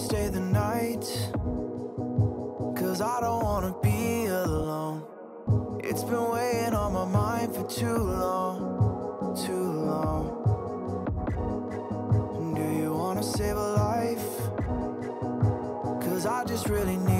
stay the night. Cause I don't wanna be alone. It's been weighing on my mind for too long Too long. Do you wanna save a life? Cause I just really need